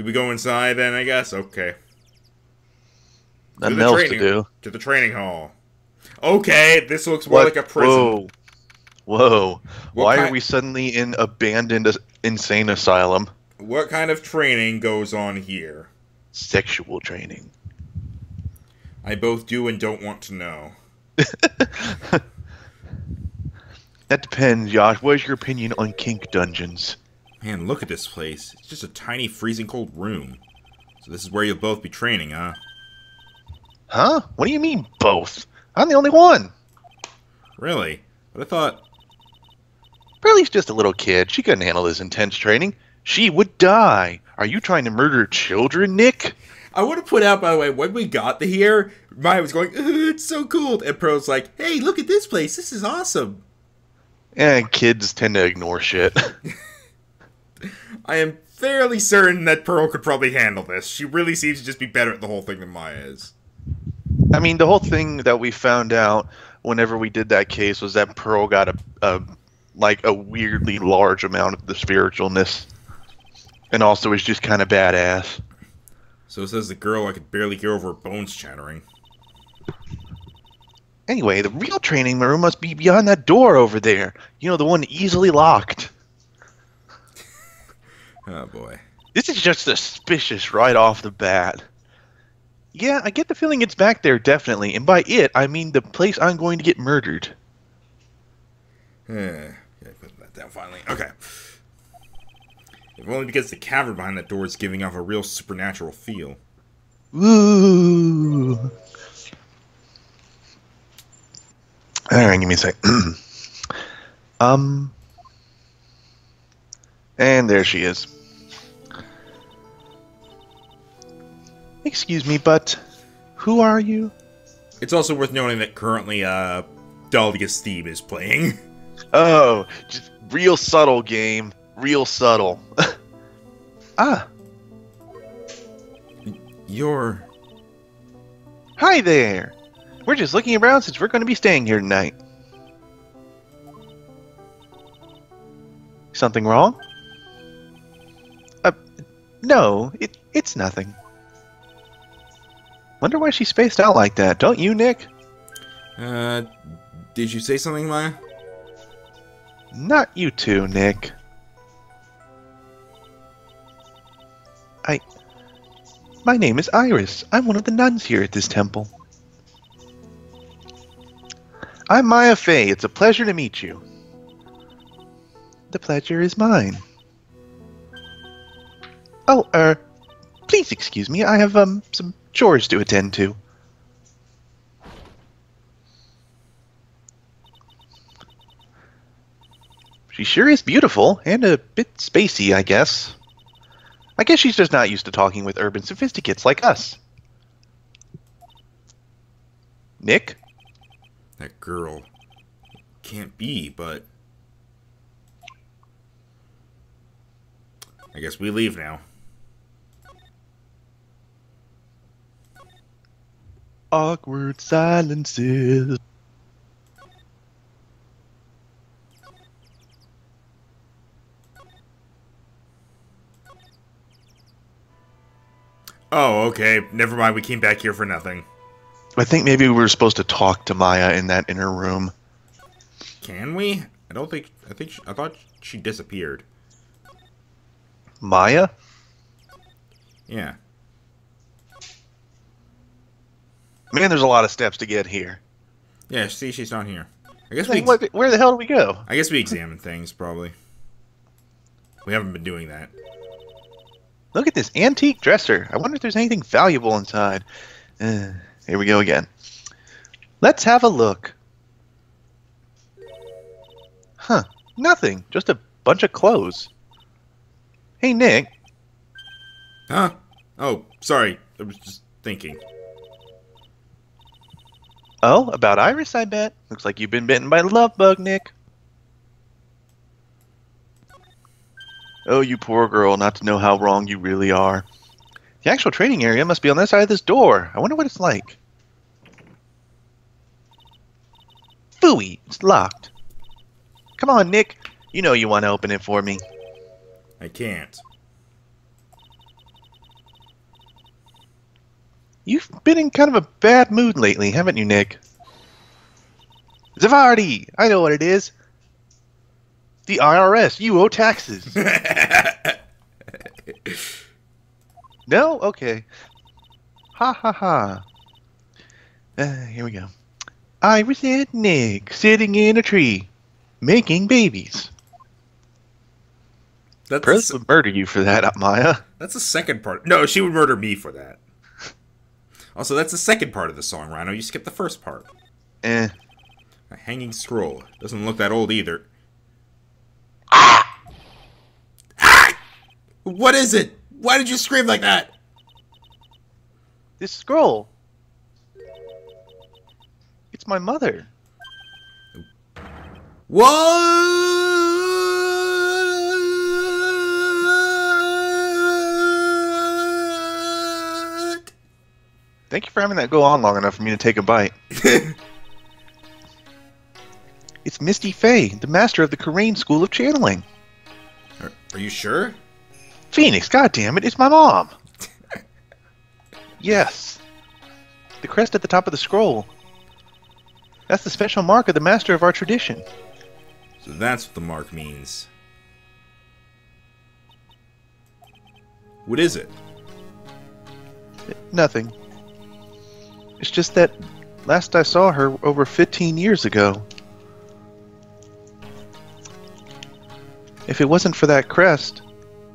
Do we go inside then? I guess. Okay. Nothing the else to do. To the training hall. Okay, this looks more like a prison. Whoa. Whoa. What Why are we suddenly in abandoned insane asylum? What kind of training goes on here? Sexual training. I both do and don't want to know. That depends, Josh. What is your opinion on kink dungeons? Man, look at this place. It's just a tiny, freezing cold room. So this is where you'll both be training, huh? Huh? What do you mean both? I'm the only one. Really? But I thought. Pearly's just a little kid. She couldn't handle this intense training. She would die. Are you trying to murder children, Nick? I want to put out, by the way, when we got to here, Maya was going, "Ugh, it's so cool. And Pearl's like, hey, look at this place. This is awesome. Eh, kids tend to ignore shit. I am fairly certain that Pearl could probably handle this. She really seems to just be better at the whole thing than Maya is. I mean, the whole thing that we found out whenever we did that case was that Pearl got a, a like a weirdly large amount of the spiritualness, and also is just kind of badass. So says the girl I could barely hear over her bones chattering. Anyway, the real training room must be beyond that door over there. You know, the one easily locked. Oh boy. This is just suspicious right off the bat. Yeah, I get the feeling it's back there, definitely. And by it, I mean the place I'm going to get murdered. Eh, yeah, put that down finally. Okay. If only because the cavern behind that door is giving off a real supernatural feel. Ooh. Alright, give me a sec. um. And there she is. Excuse me, but who are you? It's also worth noting that currently, uh, Dahlia's theme is playing. Oh, just real subtle game. Real subtle. ah, You're. hi there. We're just looking around since we're going to be staying here tonight. Something wrong? Uh, no, it, it's nothing. Wonder why she spaced out like that, don't you, Nick? Uh, did you say something, Maya? Not you too, Nick. I. My name is Iris. I'm one of the nuns here at this temple. I'm Maya Fey. It's a pleasure to meet you. The pleasure is mine. Oh, er, please excuse me. I have um some chores to attend to. She sure is beautiful and a bit spacey, I guess. I guess she's just not used to talking with urban sophisticates like us. Nick? That girl. Can't be, but. I guess we leave now. Awkward silences. Oh, okay. Never mind. We came back here for nothing. I think maybe we were supposed to talk to Maya in that inner room. Can we? I don't think. I think. She, I thought she disappeared. Maya? Yeah. Man, there's a lot of steps to get here. Yeah. See, she's not here. I guess we. Like, what, where the hell do we go? I guess we examine things probably. We haven't been doing that. Look at this antique dresser. I wonder if there's anything valuable inside. Uh, here we go again. Let's have a look. Huh. Nothing. Just a bunch of clothes. Hey, Nick. Huh? Oh, sorry. I was just thinking. Oh, about Iris, I bet. Looks like you've been bitten by love bug, Nick. Oh, you poor girl, not to know how wrong you really are. The actual training area must be on this side of this door. I wonder what it's like. Phooey, it's locked. Come on, Nick. You know you want to open it for me. I can't. You've been in kind of a bad mood lately, haven't you, Nick? Zavardi! I know what it is. The IRS. You owe taxes. no? Okay. Ha ha ha. Uh, here we go. Iris and Nick sitting in a tree, making babies. That's the, would murder you for that, Maya. that's the second part. No, she would murder me for that. Also, that's the second part of the song, Rhino. You skipped the first part. Eh. A hanging scroll. Doesn't look that old either. Ah! Ah! What is it? Why did you scream like that? This scroll. It's my mother. What? Thank you for having that go on long enough for me to take a bite. It's Misty Fey, the master of the Kurain School of Channeling. Are, are you sure? Phoenix, goddammit, it's my mom! yes. The crest at the top of the scroll. That's the special mark of the master of our tradition. So that's what the mark means. What is it? Nothing. It's just that last I saw her over 15 years ago. If it wasn't for that crest,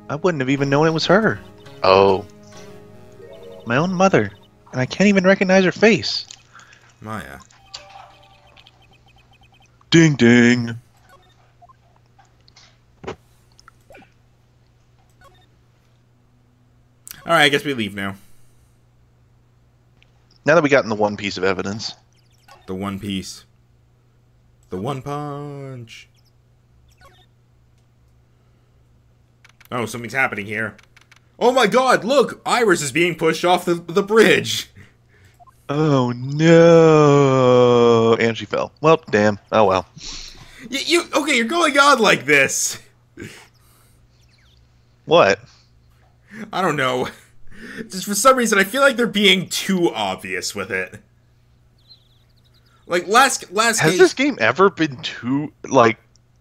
I wouldn't have even known it was her. Oh. My own mother, and I can't even recognize her face. Maya. Ding ding. Alright, I guess we leave now. Now that we gotten the one piece of evidence, The One Piece. The One Punch. Oh, something's happening here. Oh my god, look! Iris is being pushed off the, the bridge. Oh no! And she fell. Well, damn. Oh well. You, you okay? You're going on like this. What? I don't know. Just for some reason, I feel like they're being too obvious with it. Like last last Has case, this game ever been too like?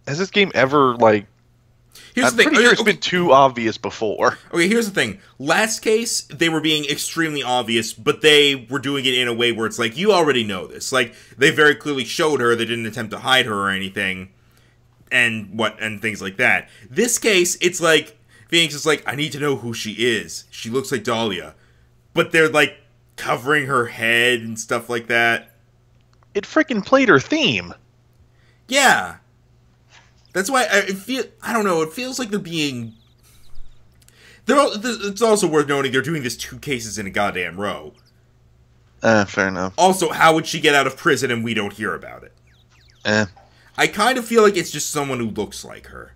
Has this game ever like? here's I'm the thing. pretty oh, sure it's okay, been too obvious before. okay, here's the thing. Last case, they were being extremely obvious, but they were doing it in a way where it's like you already know this. Like they very clearly showed her. They didn't attempt to hide her or anything, and what and things like that. This case, it's like Phoenix is like, I need to know who she is. She looks like Dahlia, but they're like covering her head and stuff like that. It freaking played her theme. Yeah. That's why I feel I don't know, it feels like they're being they're al- th- it's also worth noting they're doing this two cases in a goddamn row. Uh, fair enough. Also, how would she get out of prison and we don't hear about it? Eh. I kind of feel like it's just someone who looks like her.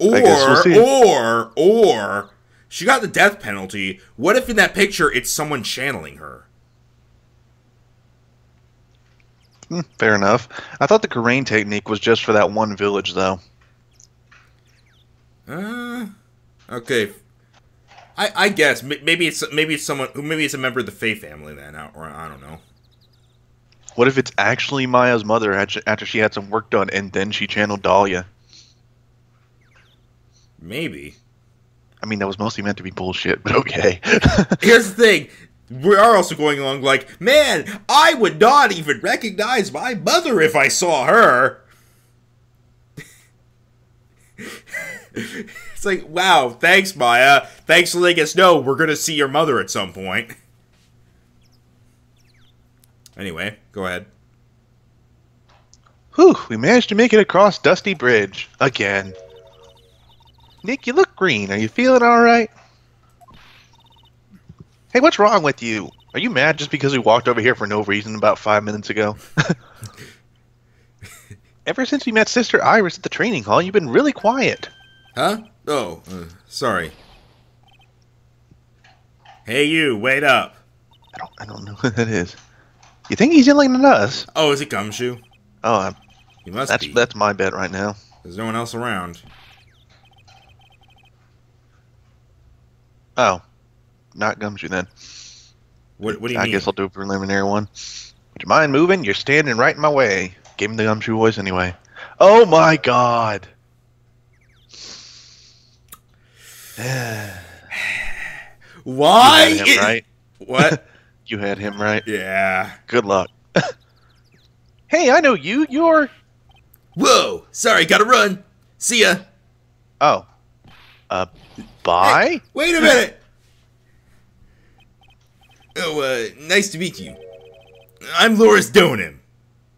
Or we'll or or she got the death penalty. What if in that picture it's someone channeling her? Hmm, fair enough. I thought the Kurain technique was just for that one village, though. Uh, okay. I I guess maybe it's maybe it's someone maybe it's a member of the Fey family then, or I don't know. What if it's actually Maya's mother after after she had some work done and then she channeled Dahlia? Maybe. I mean, that was mostly meant to be bullshit, but okay. Here's the thing. We are also going along like, man, I would not even recognize my mother if I saw her. it's like, wow, thanks, Maya. Thanks for letting us know we're gonna see your mother at some point. Anyway, go ahead. Whew, we managed to make it across Dusky Bridge. Again. Nick, you look green. Are you feeling alright? Hey, what's wrong with you? Are you mad just because we walked over here for no reason about five minutes ago? Ever since we met Sister Iris at the training hall, you've been really quiet. Huh? Oh, uh, sorry. Hey, you, wait up. I don't, I don't know who that is. You think he's yelling at us? Oh, is it Gumshoe? Oh, uh, He must that's be. that's my bet right now. There's no one else around. Oh, not Gumshoe then. What, what do you mean? I mean? guess I'll do a preliminary one. Would you mind moving? You're standing right in my way. Give him the gumshoe voice anyway. Oh my god. Why? You had him right. What? You had him right. yeah. Good luck. hey, I know you. You're. Whoa! Sorry, gotta run. See ya. Oh. Uh, bye? Wait a minute. Oh, uh, nice to meet you. I'm Laurice Deauxnim.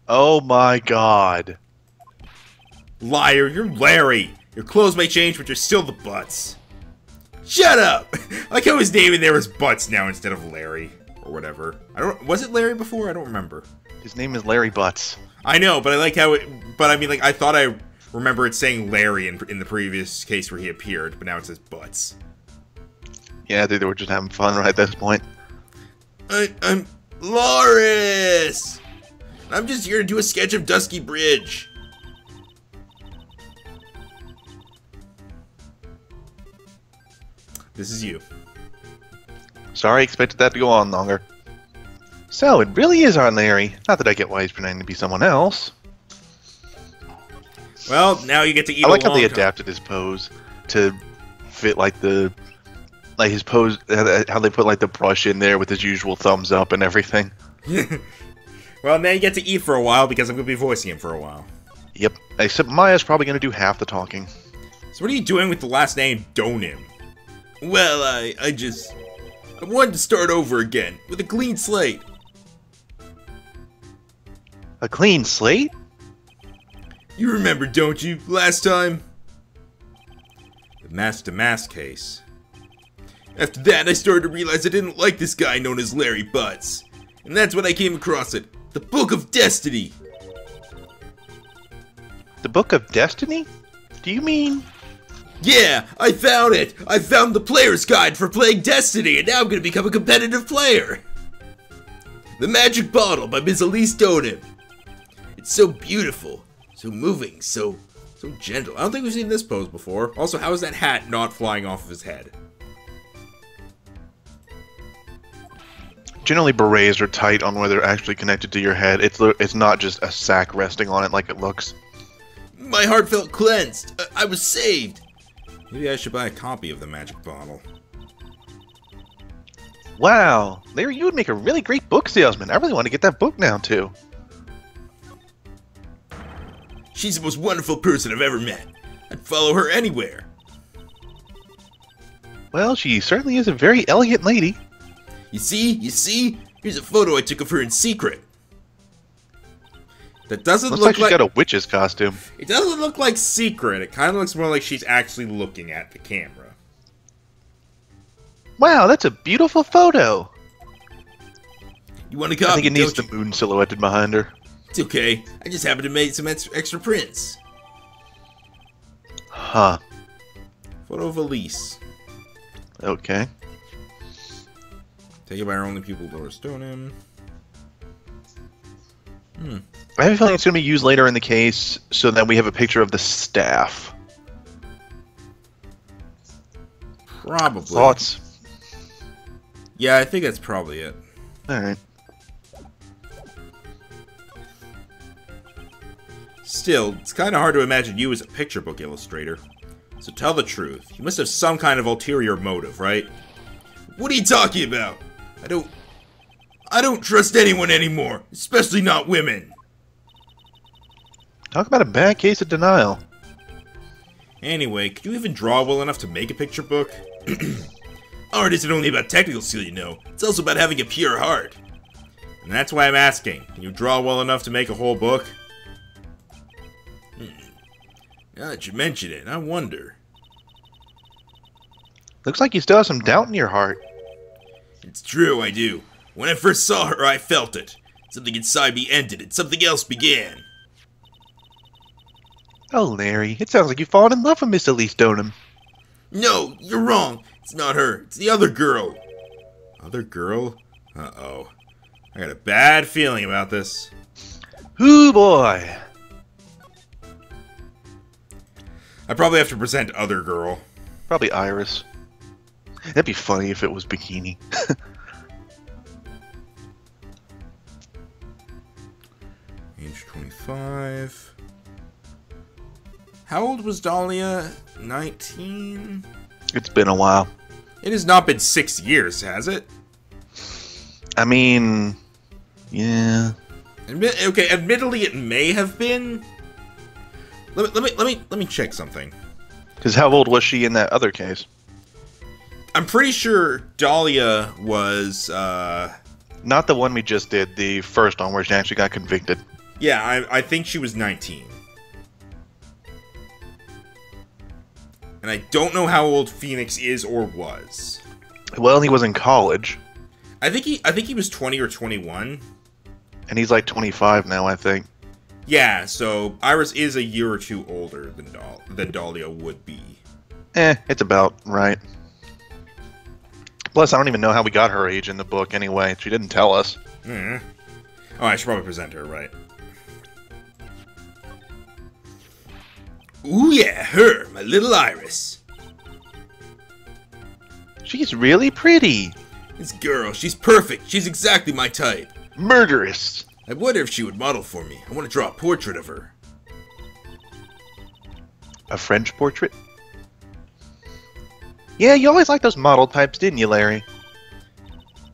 Oh my god. Liar, you're Larry. Your clothes may change, but you're still the Butz. Shut up! I like how his name in there is Butz now instead of Larry or whatever. I don't. Was it Larry before? I don't remember. His name is Larry Butz. I know, but I like how it. But I mean, like I thought I remember it saying Larry in in the previous case where he appeared, but now it says Butz. Yeah, they, they were just having fun right at this point. I, I'm Laurice. I'm just here to do a sketch of Dusky Bridge. This is you. Sorry, I expected that to go on longer. So, it really is our Larry. Not that I get why he's pretending to be someone else. Well, now you get to eat. I like a how they long adapted his pose to fit like the like his pose how they put like the brush in there with his usual thumbs up and everything. well, now you get to eat for a while because I'm going to be voicing him for a while. Yep. Except Maya's probably going to do half the talking. So what are you doing with the last name Deauxnim? Well, I I just I wanted to start over again with a clean slate. A clean slate? You remember, don't you? Last time? The Mask DeMasque case. After that, I started to realize I didn't like this guy known as Larry Butz. And that's when I came across it The Book of Destiny. The Book of Destiny? Do you mean Yeah, I found it! I found the player's guide for playing Destiny, and now I'm gonna become a competitive player! The Magic Bottle by Ms. Elise Deauxnim. It's so beautiful, so moving, so so gentle. I don't think we've seen this pose before. Also, how is that hat not flying off of his head? generally berets are tight on where they're actually connected to your head? It's it's not just a sack resting on it like it looks. My heart felt cleansed. I, I was saved. Maybe I should buy a copy of the Magic Bottle. Wow, Larry, you would make a really great book salesman. I really want to get that book now too. She's the most wonderful person I've ever met. I'd follow her anywhere. Well, she certainly is a very elegant lady. You see? You see? Here's a photo I took of her in secret. That doesn't Looks look like she's like, got a witch's costume. it doesn't look like secret. It kind of looks more like she's actually looking at the camera. Wow, that's a beautiful photo. You want to copy? I think it needs don't the moon silhouetted behind her. It's okay. I just happened to make some extra prints. Huh. Photo of Elise. Okay. Taken by our only pupil, Laurice Deauxnim. Hmm. I have a feeling it's going to be used later in the case so that we have a picture of the staff. Probably. Thoughts? Yeah, I think that's probably it. Alright. Still, it's kind of hard to imagine you as a picture book illustrator. So tell the truth. You must have some kind of ulterior motive, right? What are you talking about? I don't. I don't trust anyone anymore, especially not women. Talk about a bad case of denial. Anyway, could you even draw well enough to make a picture book? Art isn't only about technical skill, you know. It's also about having a pure heart. And that's why I'm asking. Can you draw well enough to make a whole book? Now that you mention it, I wonder. Looks like you still have some doubt in your heart. It's true, I do. When I first saw her, I felt it. Something inside me ended and something else began. Oh, Larry, it sounds like you've fallen in love with Miss Elise Deauxnim. No, you're wrong. It's not her. It's the other girl. Other girl? Uh oh. I got a bad feeling about this. Ooh, boy. I probably have to present other girl. Probably Iris. That'd be funny if it was Bikini. Age 25. How old was Dahlia? 19? It's been a while. It has not been six years, has it? I mean, yeah. Admi okay, admittedly, it may have been, let me let me let me let me check something. Because how old was she in that other case? I'm pretty sure Dahlia was. uh Not the one we just did, the first one where she actually got convicted. Yeah, I, I think she was 19. And I don't know how old Phoenix is or was. Well, he was in college, I think he I think he was 20 or 21. and he's like 25 now, I think. Yeah, so Iris is a year or two older than Dal- than Dahlia would be. Eh, it's about right. Plus, I don't even know how we got her age in the book anyway. She didn't tell us. Hmm. Oh, I should probably present her, right? Ooh yeah, her, my little Iris. She's really pretty. This girl, she's perfect. She's exactly my type. Murderous. I wonder if she would model for me. I want to draw a portrait of her. A French portrait? Yeah, you always liked those model types, didn't you, Larry?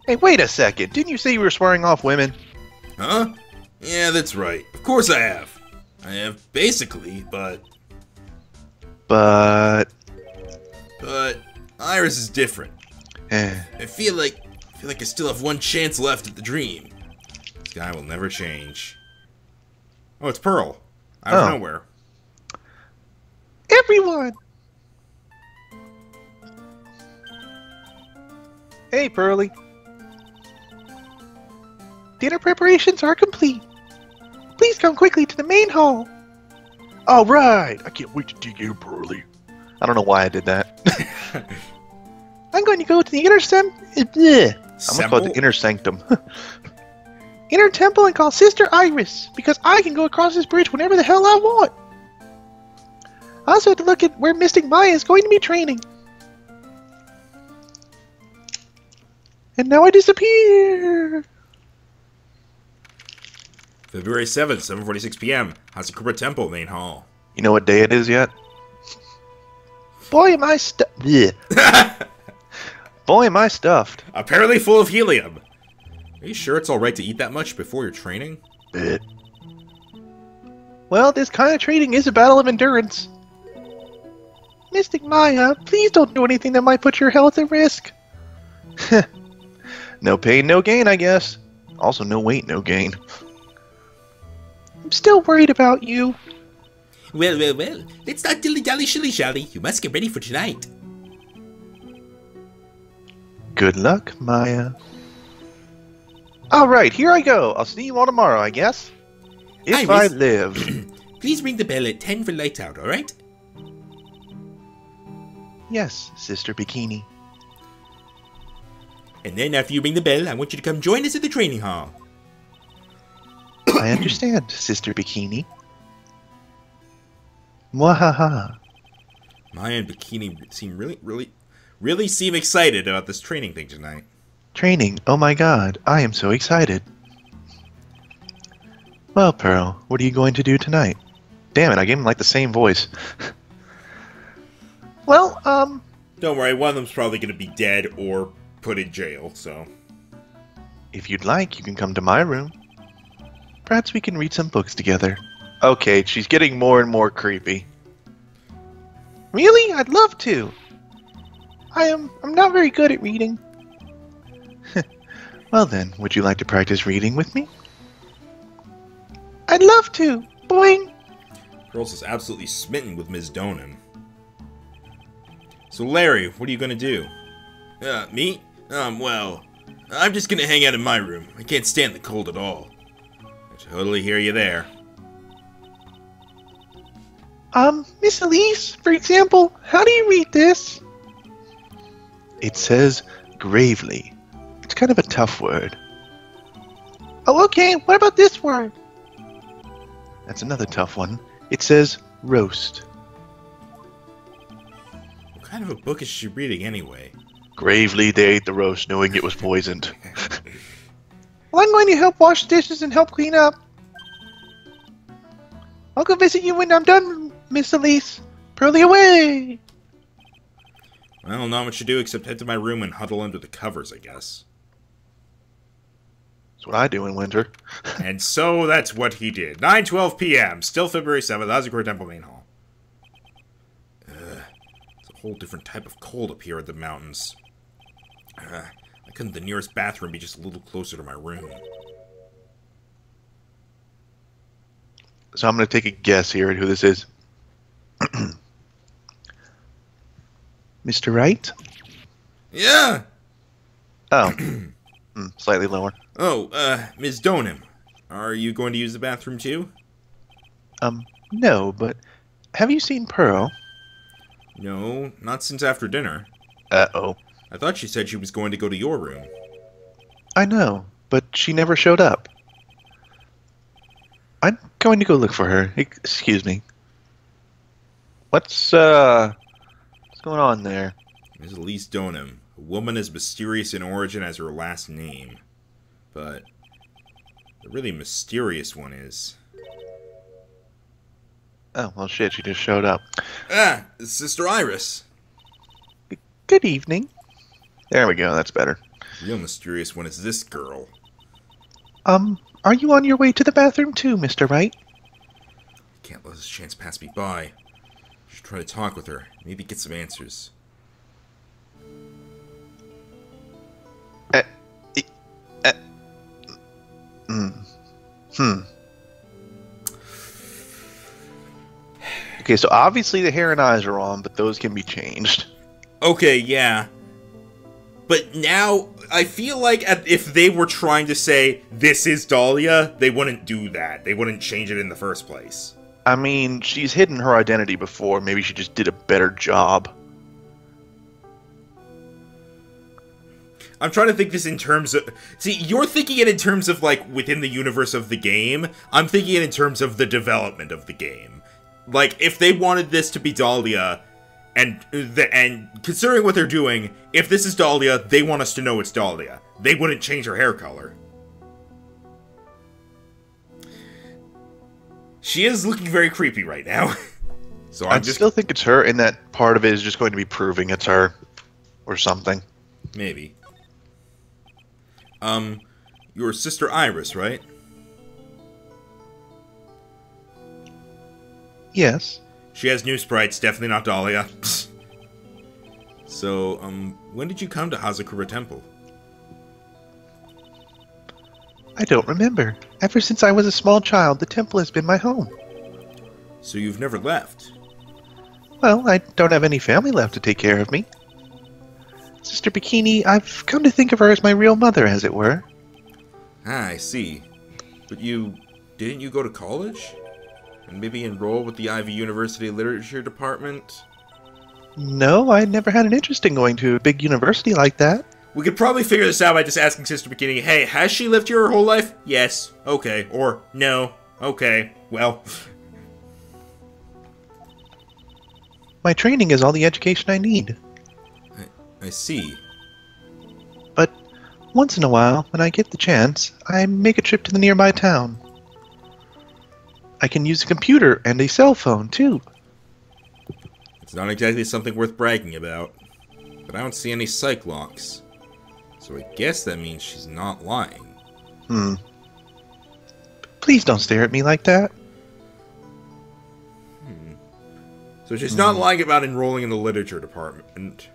Hey, wait a second. Didn't you say you were swearing off women? Huh? Yeah, that's right. Of course I have. I have basically, but But. but Iris is different. Eh. I feel like I feel like I still have one chance left at the dream. Guy will never change. Oh, it's Pearl. Out of Oh. nowhere. Everyone! Hey, Pearly. Dinner preparations are complete. Please come quickly to the main hall. All right. I can't wait to dig in, Pearly. I don't know why I did that. I'm going to go to the inner sem- eh, bleh. I'm going to call it the inner sanctum. inner temple and call Sister Iris because I can go across this bridge whenever the hell I want. I also have to look at where Mystic Maya is going to be training. And now I disappear. February 7th, 7:46 p.m. Hazakura Temple main hall. You know what day it is yet? Boy, am I stuffed. Boy, am I stuffed. Apparently full of helium. Are you sure it's all right to eat that much before your training? Eh. Well, this kind of training is a battle of endurance. Mystic Maya, please don't do anything that might put your health at risk. no pain, no gain, I guess. Also, no weight, no gain. I'm still worried about you. Well, well, well. Let's not dilly dally shilly shally. You must get ready for tonight. Good luck, Maya. Alright, here I go. I'll see you all tomorrow, I guess. If I live. Please ring the bell at 10 for lights out, alright? yes, Sister Bikini. And then after you ring the bell, I want you to come join us at the training hall. I understand, Sister Bikini. Mwahaha. Maya and Bikini seem really, really, really seem excited about this training thing tonight. Training. Oh my god, I am so excited. Well, Pearl, what are you going to do tonight? Damn it, I gave him like the same voice. well, um, Don't worry, one of them's probably going to be dead or put in jail, so. if you'd like, you can come to my room. Perhaps we can read some books together. Okay, she's getting more and more creepy. Really? I'd love to. I am I'm not very good at reading. Well then, would you like to practice reading with me? I'd love to. Boing. Girls is absolutely smitten with Ms. Deauxnim. So, Larry, what are you going to do? Uh, me? Um, well, I'm just going to hang out in my room. I can't stand the cold at all. I totally hear you there. Um, Miss Elise, for example, how do you read this? It says gravely. Kind of a tough word. Oh, okay. What about this word? That's another tough one. It says roast. What kind of a book is she reading anyway? Gravely they ate the roast, knowing it was poisoned. well, I'm going to help wash dishes and help clean up. I'll go visit you when I'm done, Miss Elise. Pearly away! Well, not much to do except head to my room and huddle under the covers, I guess. That's what I do in winter. and so that's what he did. 9:12 p.m. Still February 7th. Hazakura Temple Main Hall. Ugh, it's a whole different type of cold up here at the mountains. Uh, why couldn't the nearest bathroom be just a little closer to my room? So I'm going to take a guess here at who this is. Mr. Wright? Yeah. Oh. Hmm, slightly lower. Oh, uh, Ms. Deauxnim, are you going to use the bathroom too? Um, no, but have you seen Pearl? No, not since after dinner. Uh oh. I thought she said she was going to go to your room. I know, but she never showed up. I'm going to go look for her. Excuse me. What's, uh, what's going on there? Ms. Elise Deauxnim, a woman as mysterious in origin as her last name. But the really mysterious one is. Oh, well, shit, she just showed up. Ah, Sister Iris. Good evening. There we go, that's better. The real mysterious one is this girl. Um, are you on your way to the bathroom too, Mr. Wright? Can't let this chance pass me by. Should try to talk with her, maybe get some answers. Mm, hmm. Okay, so obviously the hair and eyes are on, but those can be changed. Okay, yeah. But now, I feel like if they were trying to say, this is Dahlia, they wouldn't do that. They wouldn't change it in the first place. I mean, she's hidden her identity before. Maybe she just did a better job. I'm trying to think this in terms of. See, you're thinking it in terms of, like, within the universe of the game. I'm thinking it in terms of the development of the game. Like, if they wanted this to be Dahlia, and the, and considering what they're doing, if this is Dahlia, they want us to know it's Dahlia. They wouldn't change her hair color. She is looking very creepy right now. so I'm I just still think it's her, and that part of it is just going to be proving it's her, or something. maybe. Um, your sister Iris, right? Yes. She has new sprites, definitely not Dahlia. so, um, when did you come to Hazakura Temple? I don't remember. Ever since I was a small child, the temple has been my home. So you've never left? Well, I don't have any family left to take care of me. Sister Bikini, I've come to think of her as my real mother, as it were. Ah, I see. But you... didn't you go to college? And maybe enroll with the Ivy University Literature Department? No, I never had an interest in going to a big university like that. We could probably figure this out by just asking Sister Bikini, hey, has she lived here her whole life? Yes. Okay. Or, no. Okay. Well. My training is all the education I need. I see. But once in a while, when I get the chance, I make a trip to the nearby town. I can use a computer and a cell phone, too. It's not exactly something worth bragging about. But I don't see any Psyche-Locks. So I guess that means she's not lying. Hmm. Please don't stare at me like that. Hmm. So she's not lying about enrolling in the literature department.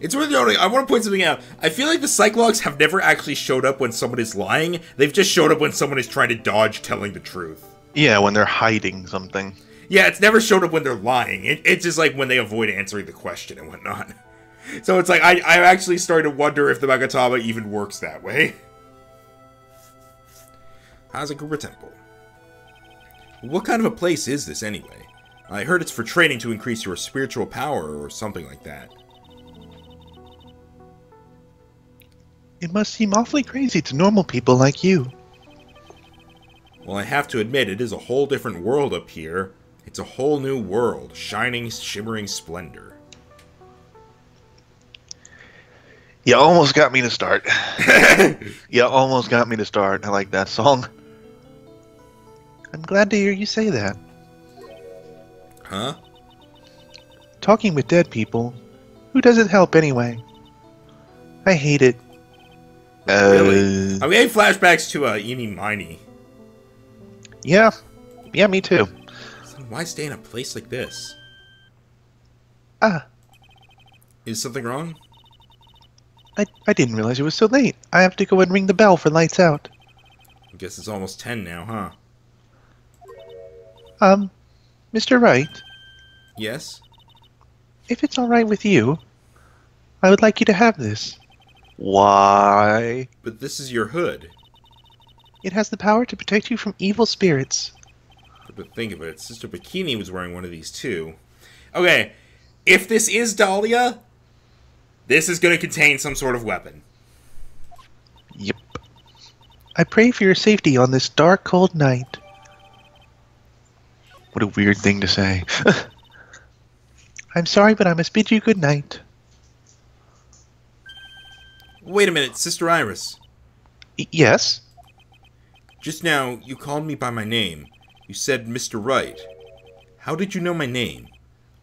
It's worth noting, I want to point something out. I feel like the Psyche-Locks have never actually showed up when someone is lying. They've just showed up when someone is trying to dodge telling the truth. Yeah, when they're hiding something. Yeah, it's never showed up when they're lying. It, it's just like when they avoid answering the question and whatnot. So it's like, I, I'm actually starting to wonder if the Magatama even works that way. Hazakura Temple. What kind of a place is this anyway? I heard it's for training to increase your spiritual power or something like that. It must seem awfully crazy to normal people like you. Well, I have to admit, it is a whole different world up here. It's a whole new world, shining, shimmering splendor. You almost got me to start. you almost got me to start. I like that song. I'm glad to hear you say that. Huh? Talking with dead people, who does it help anyway? I hate it. Uh, Really? I'm getting flashbacks to uh, Ini Miney. Yeah. Yeah, me too. So why stay in a place like this? Ah, Is something wrong? I, I didn't realize it was so late. I have to go and ring the bell for lights out. I guess it's almost 10 now, huh? Um, Mr. Wright, Yes? if it's alright with you, I would like you to have this. Why? But this is your hood. It has the power to protect you from evil spirits. But think of it, Sister Bikini was wearing one of these too. Okay, if this is Dahlia, this is going to contain some sort of weapon. Yep. I pray for your safety on this dark, cold night. What a weird thing to say. I'm sorry, but I must bid you good night. Wait a minute, Sister Iris. Y- yes? Just now, you called me by my name. You said Mr. Wright. How did you know my name?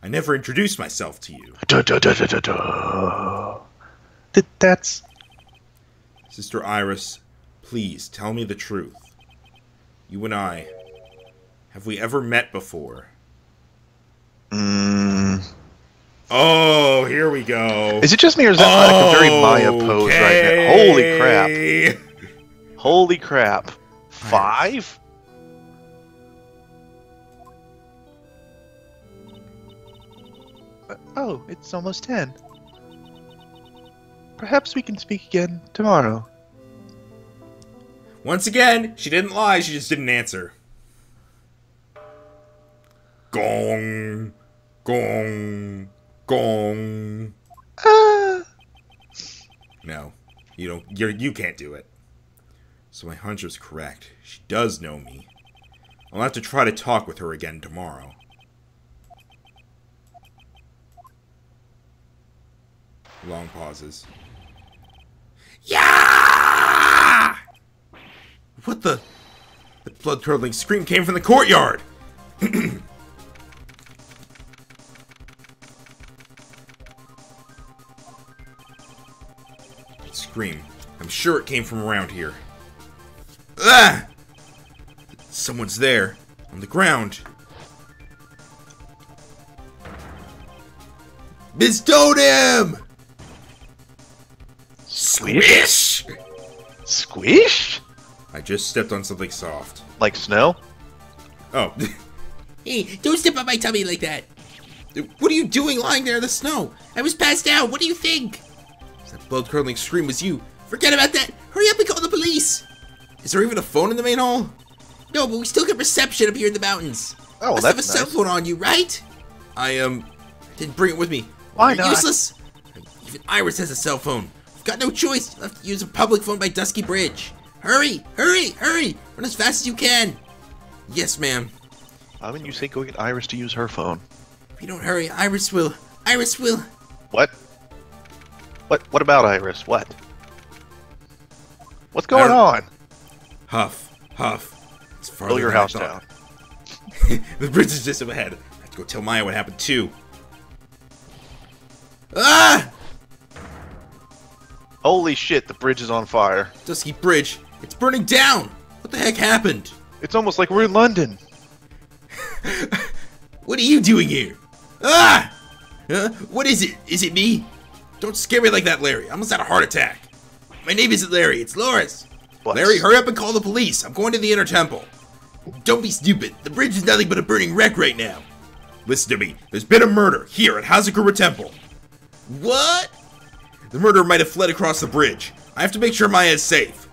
I never introduced myself to you. Da, da, da, da, da, da. Th- that's. Sister Iris, please tell me the truth. You and I, have we ever met before? Mm, Oh, here we go. is it just me or is that like a very Maya pose right now? Holy crap. Holy crap. Five? Uh, Oh, it's almost ten. Perhaps we can speak again tomorrow. Once again, she didn't lie, she just didn't answer. Gong. Gong. Gong. Ah! No. You don't you're, you can't do it. So my hunch was correct. She does know me. I'll have to try to talk with her again tomorrow. Long pauses. Yeah! What the? The blood curdling scream came from the courtyard! Scream. I'm sure it came from around here. Ah! Someone's there. On the ground. Miss Totem! Squish! Squish? I just stepped on something soft. Like snow? Oh. Hey, don't step on my tummy like that. what are you doing lying there in the snow? I was passed out. What do you think? That blood curdling scream was you. Forget about that. Hurry up and call the police. Is there even a phone in the main hall? No, but we still get reception up here in the mountains. Oh, Must have a that's cell phone on you, right? I, um, didn't bring it with me. Why You're not? Useless. Even Iris has a cell phone. We've got no choice. You'll have to use a public phone by Dusky Bridge. Hurry, hurry, hurry. Run as fast as you can. Yes, ma'am. Why wouldn't you say go get Iris to use her phone? If you don't hurry, Iris will. Iris will. What? What what about Iris? What? What's going on? Huff, huff. It's Blow your house down. the bridge is just ahead. I have to go tell Maya what happened too. Ah! Holy shit, the bridge is on fire. Dusky Bridge, it's burning down! What the heck happened? It's almost like we're in London. What are you doing here? Ah! Huh? What is it? Is it me? Don't scare me like that, Larry. I almost had a heart attack. My name isn't Larry, it's Laurice. What? Larry, hurry up and call the police. I'm going to the inner temple. Don't be stupid. The bridge is nothing but a burning wreck right now. Listen to me. There's been a murder here at Hazakura Temple. What? The murderer might have fled across the bridge. I have to make sure Maya is safe.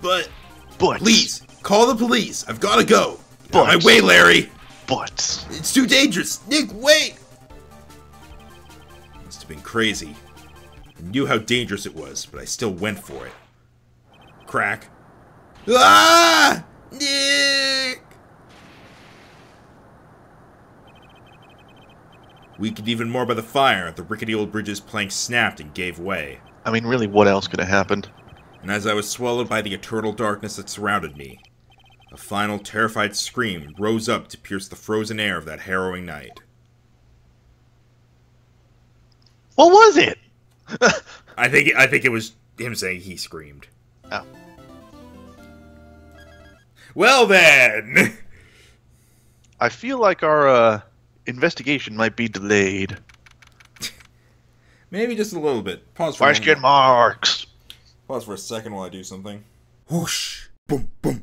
But But please, call the police. I've got to go. Get out But- my way, Larry. But It's too dangerous. Nick, wait! Have been crazy. I knew how dangerous it was, but I still went for it. Crack. Ah! Nick! Weakened even more by the fire, the rickety old bridge's planks snapped and gave way. I mean, really, what else could have happened? And as I was swallowed by the eternal darkness that surrounded me, a final terrified scream rose up to pierce the frozen air of that harrowing night. What was it? I think I think it was him saying he screamed. Oh. Well then. I feel like our uh, investigation might be delayed. Maybe just a little bit. Pause for Question marks. Pause for a second while I do something. Whoosh. Boom boom